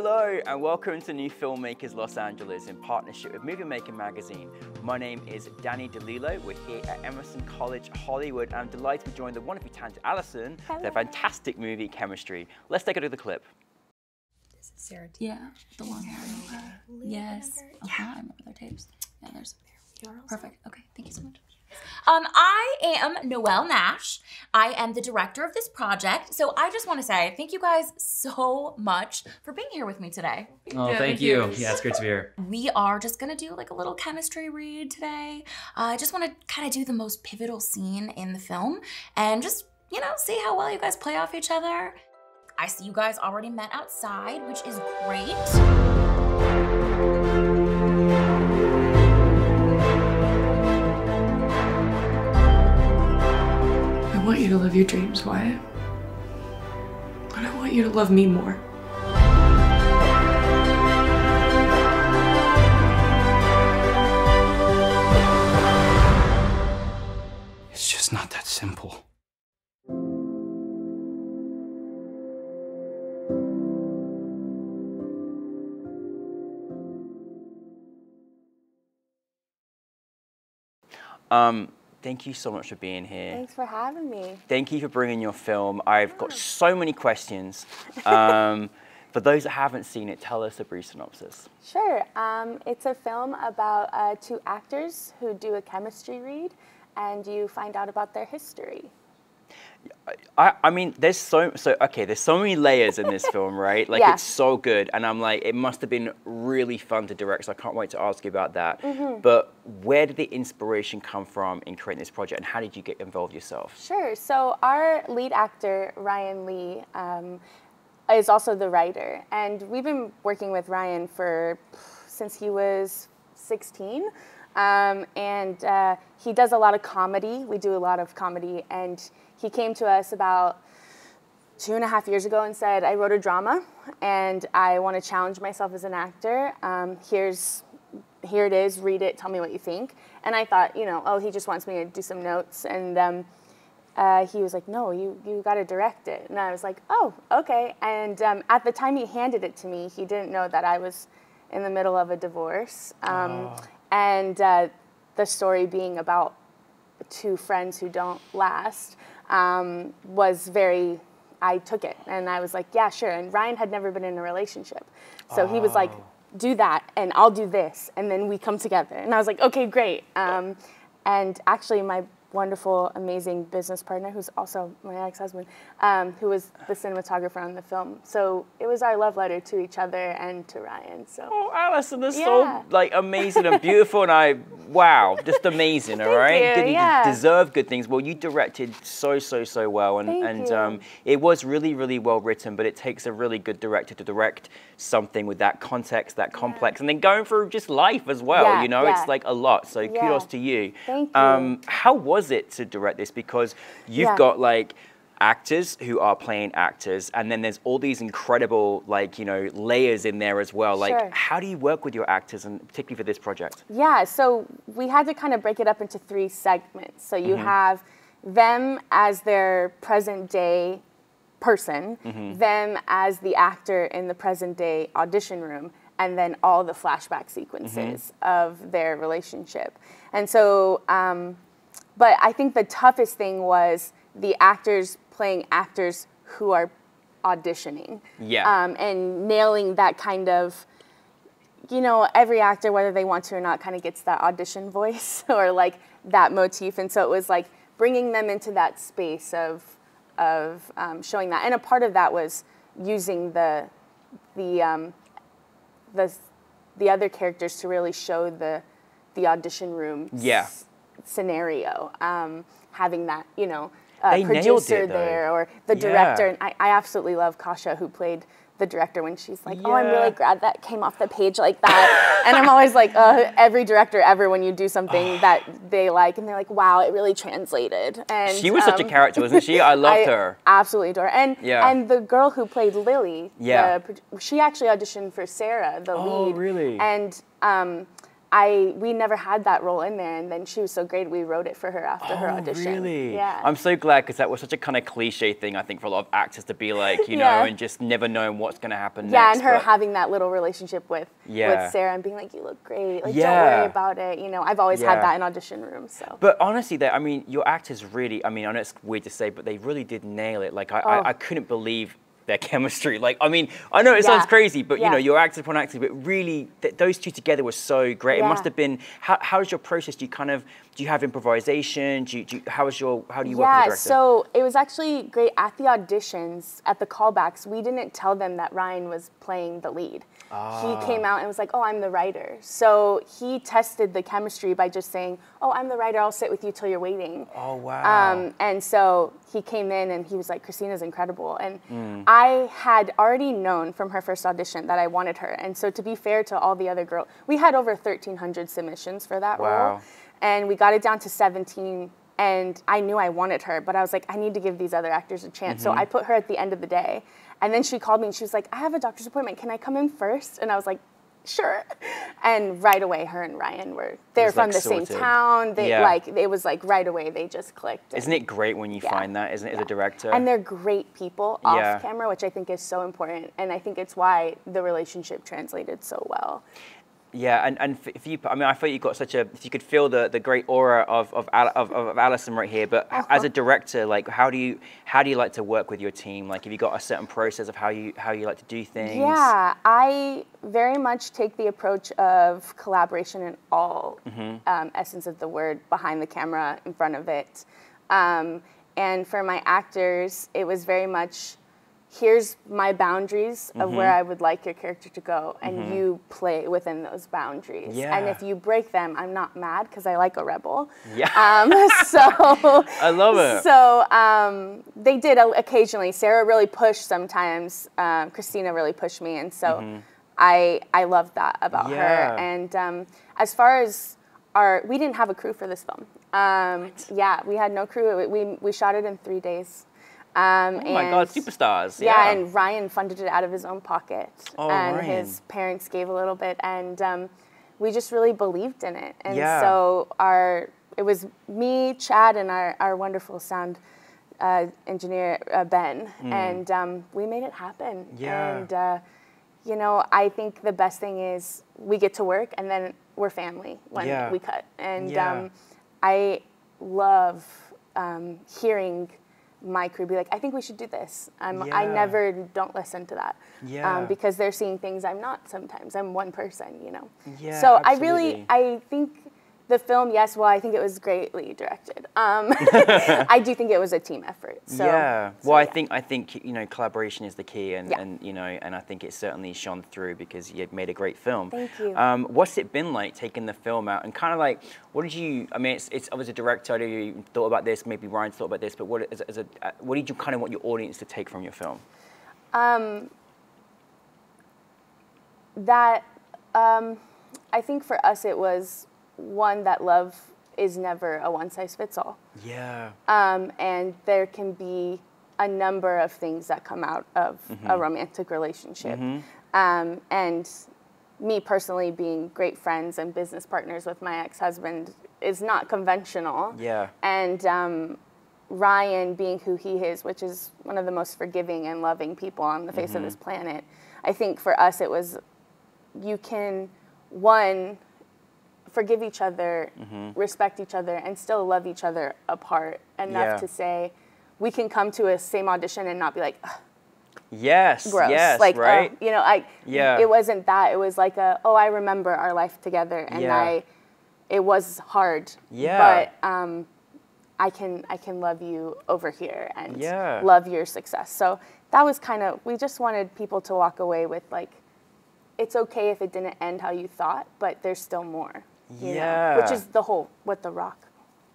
Hello and welcome to New Filmmakers Los Angeles in partnership with MovieMaker Magazine. My name is Danny DeLillo. We're here at Emerson College, Hollywood. I'm delighted to be joined by the wonderful talented Allison, Hello. their fantastic movie Chemistry. Let's take a look at the clip. This is Sarah T. Yeah, the one. Uh, yes. Uh huh. I remember their tapes. Yeah, there's perfect. Okay, thank you so much. Um, I am Noelle Nash. I am the director of this project. So I just want to say thank you guys so much for being here with me today. Oh, thank you. Yeah, it's great to be here. We are just gonna do like a little chemistry read today. Uh, I just want to kind of do the most pivotal scene in the film and just, you know, see how well you guys play off each other. I see you guys already met outside, which is great. Want you to live your dreams, Wyatt. But I want you to love me more. It's just not that simple. Um, thank you so much for being here. Thanks for having me. Thank you for bringing your film. I've got so many questions. Um, for those that haven't seen it, tell us a brief synopsis. Sure. Um, it's a film about uh, two actors who do a chemistry read, and you find out about their history. I, I mean, there's so so okay. There's so many layers in this film, right? Like Yeah. it's so good, and I'm like, it must have been really fun to direct. So I can't wait to ask you about that. Mm-hmm. But where did the inspiration come from in creating this project, and how did you get involved yourself? Sure. So our lead actor Ryan Lee um, is also the writer, and we've been working with Ryan for since he was 16. Um, and uh, he does a lot of comedy. We do a lot of comedy, and he came to us about two and a half years ago and said, I wrote a drama and I want to challenge myself as an actor. Um, here's here it is, read it, tell me what you think. And I thought, you know, oh, he just wants me to do some notes. And um, uh, he was like, no, you, you got to direct it. And I was like, oh, okay. And um, at the time he handed it to me, he didn't know that I was in the middle of a divorce. Um, And uh, the story being about two friends who don't last um, was very i took it. And i was like yeah sure. And ryan had never been in a relationship. So he was like do that and i'll do this and then we come together. And i was like okay great. Um, and actually my wonderful amazing business partner who's also my ex-husband um, who was the cinematographer on the film so it was our love letter to each other and to ryan so Oh, Allison, that's Yeah. so like amazing and beautiful, and I wow, just amazing. all right, you, Good- you deserve good things. Well, you directed so so so well, and Thank and um, it was really really well written. But it takes a really good director to direct something with that context, that complex, and then going through just life as well. Yeah, you know, yeah. it's like a lot. So Yeah. kudos to you. Thank you. Um, how was it to direct this? Because you've Yeah. got like actors who are playing actors and then there's all these incredible like you know layers in there as well like Sure. how do you work with your actors and particularly for this project Yeah, so we had to kind of break it up into three segments. So you have them as their present day person, Mm-hmm. them as the actor in the present day audition room, and then all the flashback sequences Mm-hmm. of their relationship. And so, um, but I think the toughest thing was the actors playing actors who are auditioning. Yeah. Um, and nailing that kind of you know, every actor, whether they want to or not, kind of gets that audition voice or like that motif. And so it was like bringing them into that space of, of um, showing that. And a part of that was using the, the, um, the, the other characters to really show the, the audition room Yeah. Scenario. Um, having that, you know, uh, nailed it, producer there or the Yeah. director. And I, I absolutely love Kasha, who played the director when she's like, "Oh, I'm really glad that came off the page like that." and I'm always like, uh, every director ever when you do something that they like, and they're like, "Wow, it really translated." And she was such a um, character wasn't she i loved I her Absolutely adore. her. And Yeah. and the girl who played Lily, Yeah. the, she actually auditioned for Sarah, the Oh, lead. really? And um, I we never had that role in there, and then she was so great. We wrote it for her after her Oh, audition. really? Yeah. I'm so glad because that was such a kind of cliche thing I think for a lot of actors to be like, you know, and just never knowing what's going to happen yeah, next. and her but- having that little relationship with Yeah. with Sarah and being like, "You look great. Like, don't worry about it." You know, I've always Yeah. had that in audition rooms. So. But honestly, they, I mean, your actors really, I mean, I know it's weird to say, but they really did nail it. Like, I, Oh. I, I couldn't believe their chemistry. Like, I mean, I know it sounds crazy, but you know, you're actors upon actors, but really, th- those two together were so great. It must have been, how, how's your process? Do you kind of, do you have improvisation? Do you, do you, how is your, how do you work with the director? so it was actually great at the auditions, at the callbacks. We didn't tell them that Ryan was playing the lead. He came out and was like, "Oh, I'm the writer." So he tested the chemistry by just saying, "Oh, I'm the writer. I'll sit with you till you're waiting." oh, wow. Um, and so he came in and he was like, Christina's incredible. And Mm. I had already known from her first audition that I wanted her. And so to be fair to all the other girls, we had over 1,300 submissions for that role. And we got it down to 17. And I knew I wanted her, but I was like, I need to give these other actors a chance. Mm-hmm. So I put her at the end of the day. And then she called me and she was like, I have a doctor's appointment. Can I come in first? And I was like, sure. And right away, her and Ryan were, they're from like, the same town. They Yeah. like, it was like right away, they just clicked. Isn't it great when you Yeah. find that, isn't it, as a director? And they're great people off Yeah. camera, which I think is so important. And I think it's why the relationship translated so well. Yeah, and, and if you, I mean, I thought you got such a, if you could feel the, the great aura of of, of of Allison right here. But h- as a director, like, how do you how do you like to work with your team? Like, have you got a certain process of how you how you like to do things? Yeah, I very much take the approach of collaboration in all um, essence of the word, behind the camera, in front of it. Um, and for my actors, it was very much here's my boundaries of where I would like your character to go, and you play within those boundaries. Yeah. And if you break them, I'm not mad because I like a rebel. Yeah. Um, so I love it. So um, they did occasionally. Sarah really pushed sometimes. Um, Christina really pushed me, and so I I love that about Mm-hmm. Yeah. her. And um, as far as our, we didn't have a crew for this film. Um, yeah, we had no crew. We we shot it in three days. Um, Oh my God, superstars! yeah, Yeah, and Ryan funded it out of his own pocket, Oh, and Ryan. his parents gave a little bit, and um, we just really believed in it. And Yeah. so our it was me, Chad, and our, our wonderful sound uh, engineer uh, Ben, and um, we made it happen. Yeah. And uh, you know, I think the best thing is we get to work, and then we're family when Yeah. we cut. And Yeah. um, I love um, hearing my crew be like, I think we should do this. Um, I Yeah. never don't listen to that. Yeah. Um, because they're seeing things I'm not sometimes. I'm one person, you know. Yeah, so I really, I think the film, yes, well, I think it was greatly directed. Um, I do think it was a team effort. So, yeah. so Well, I yeah. think I think you know collaboration is the key, and, Yeah. and you know, and I think it certainly shone through because you made a great film. Thank you. Um, what's it been like taking the film out and kind of like what did you? I mean, it's, it's I was a director. I know you thought about this. Maybe Ryan thought about this, but what as, as a uh, what did you kind of want your audience to take from your film? that um, I think for us it was one that love is never a one size fits all. Yeah. Um, and there can be a number of things that come out of Mm-hmm. a romantic relationship. Um, and me personally being great friends and business partners with my ex-husband is not conventional. Yeah. And um, Ryan being who he is, which is one of the most forgiving and loving people on the face of this planet, I think for us it was you can one forgive each other, respect each other, and still love each other apart enough Yeah. to say we can come to a same audition and not be like "Ugh, Yes. gross, Yes. like "Ugh," right. you know, I Yeah. It wasn't that. It was like a oh, I remember our life together, and Yeah. I it was hard. Yeah. But um, I can I can love you over here and Yeah. love your success. So that was kind of we just wanted people to walk away with like it's okay if it didn't end how you thought, but there's still more. You Know? Which is the whole what the rock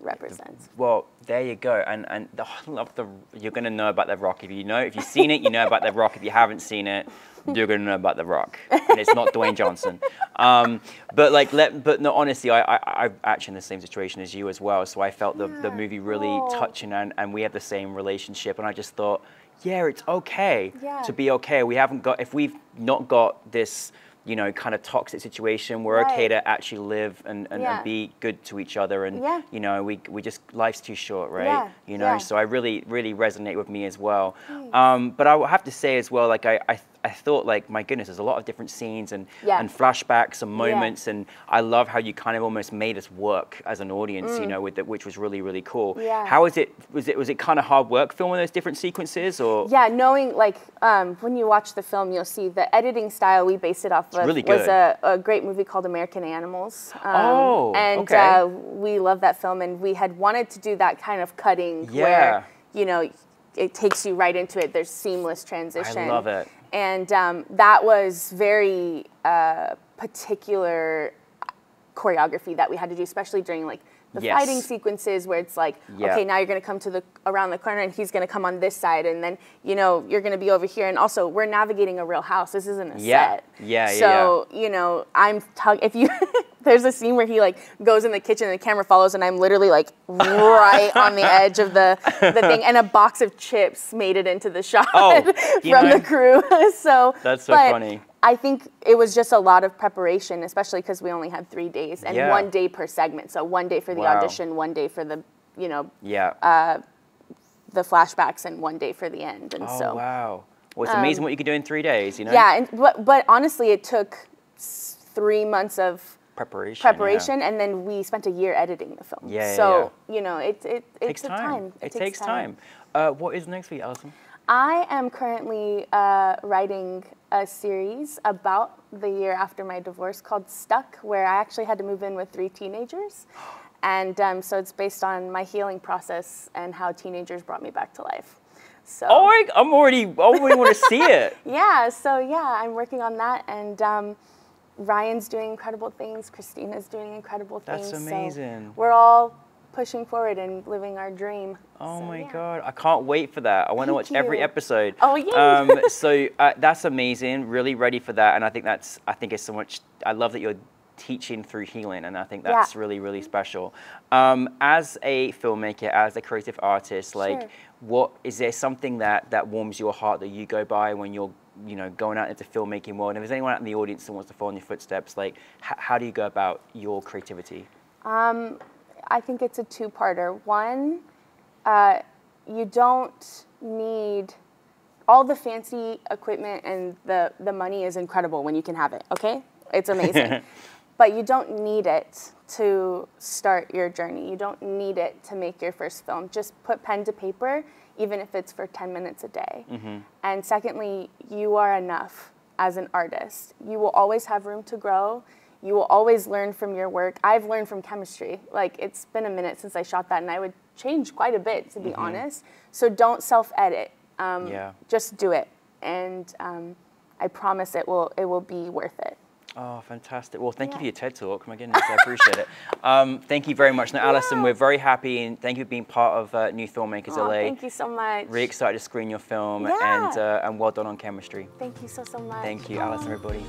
represents. Well, there you go. And and the, I love the you're gonna know about the Rock if you know if you've seen it, you know about the Rock. If you haven't seen it, you're gonna know about the Rock. And it's not Dwayne Johnson. Um, but like let but no honestly, I, I I'm actually in the same situation as you as well. So I felt the, the movie really Aw. touching and, and we have the same relationship and I just thought, yeah, it's okay Yeah. to be okay. We haven't got if we've not got this you know, kind of toxic situation. We're okay to actually live and, and, Yeah. and be good to each other. And, Yeah. you know, we, we just, life's too short, right? Yeah, You know, so I really, really resonate with me as well. Um, but I have to say as well, like, I, I, I thought, like, my goodness, there's a lot of different scenes and, Yeah. and flashbacks and moments. And I love how you kind of almost made us work as an audience, you know, with it, which was really, really cool. Mm. Yeah. How was it? Was it, was it kind of hard work filming those different sequences or? Yeah, knowing like um, when you watch the film, you'll see the editing style we based it off of really was a, a great movie called American Animals. Um, Oh, and okay. uh, we love that film, and we had wanted to do that kind of cutting Yeah. where you know it takes you right into it. There's seamless transition. I love it. And um, that was very uh, particular choreography that we had to do, especially during like the Yes. fighting sequences where it's like, Yeah. okay, now you're gonna come to the around the corner and he's gonna come on this side, and then you know you're gonna be over here. And also, we're navigating a real house. This isn't a Yeah. set. Yeah, yeah, So you know, I'm tug. If you there's a scene where he like goes in the kitchen and the camera follows, and I'm literally like right on the edge of the the thing, and a box of chips made it into the shot Oh, from know. the crew. so That's so but funny. I think it was just a lot of preparation, especially because we only had three days and Yeah. one day per segment. So one day for the Wow. audition, one day for the, you know, Yeah. Uh, the flashbacks, and one day for the end. And oh, so, um, wow. Well, it's amazing what you could do in three days, you know? yeah, and but, but honestly, it took three months of Preparation. yeah. preparation, and then we spent a year editing the film. Yeah, yeah, so you know, it it, it Takes took time. It, takes time. Uh, what is next for you, Allison? I am currently uh, writing a series about the year after my divorce called Stuck, where I actually had to move in with three teenagers. And um, so it's based on my healing process and how teenagers brought me back to life. So, Oh, I, I'm already, I already want to see it. yeah, so yeah, I'm working on that. And um, Ryan's doing incredible things, Christina's doing incredible That's things. That's amazing. So we're all pushing forward and living our dream. Oh So, my yeah. god, I can't wait for that. I want to watch Thank every episode. Oh, yay. Um, so uh, that's amazing. Really ready for that, and I think that's. I think it's so much. I love that you're teaching through healing, and I think Yeah. that's really really special. Um, as a filmmaker, as a creative artist, like, Sure. what is there something that that warms your heart that you go by when you're you know going out into filmmaking world? And if there's anyone out in the audience that wants to follow in your footsteps, like, how do you go about your creativity? I think it's a two-parter. One, uh, you don't need all the fancy equipment and the the money is incredible when you can have it. Okay, it's amazing, but you don't need it to start your journey. You don't need it to make your first film. Just put pen to paper, even if it's for 10 minutes a day. And secondly, you are enough as an artist. You will always have room to grow. You will always learn from your work. I've learned from chemistry. Like it's been a minute since I shot that, and I would change quite a bit to be honest. So don't self-edit. Um, Yeah. Just do it, and um, I promise it will it will be worth it. Oh, fantastic. Well, thank you for your TED Talk. My goodness, I appreciate it. Um, thank you very much. Now, Allison, we're very happy and thank you for being part of uh, New Filmmakers Aw, LA. thank you so much. Really excited to screen your film Yeah. and, uh, and well done on chemistry. Thank you so so much. Thank you, Allison, everybody.